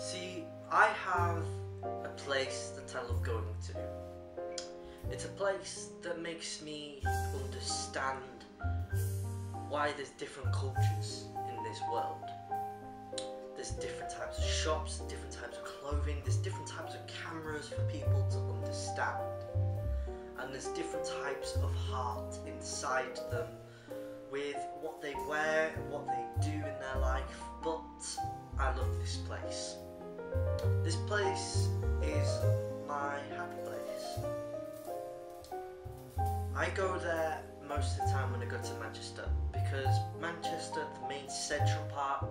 See, I have a place that I love going to. It's a place that makes me understand why there's different cultures in this world. There's different types of shops, different types of clothing, there's different types of cameras for people to understand. And there's different types of heart inside them with what they This place is my happy place. I go there most of the time when I go to Manchester because Manchester, the main central part,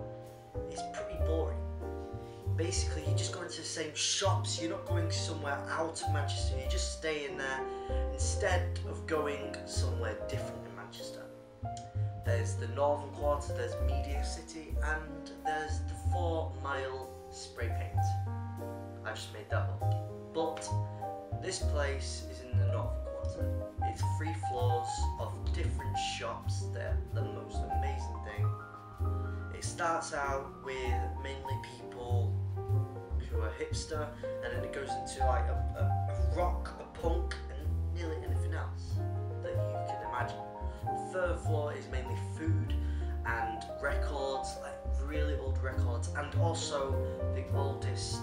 is pretty boring. Basically, you just go into the same shops, you're not going somewhere out of Manchester, you're just staying there instead of going somewhere different in Manchester. There's the northern quarter, there's Media City, and there's this place is in the North quarter. It's three floors of different shops. They're the most amazing thing. It starts out with mainly people who are hipster, and then it goes into like a, a, a rock, a punk, and nearly anything else that you can imagine. Third floor is mainly food and records, like really old records, and also the oldest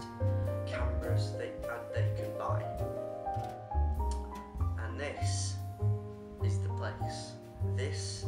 place. This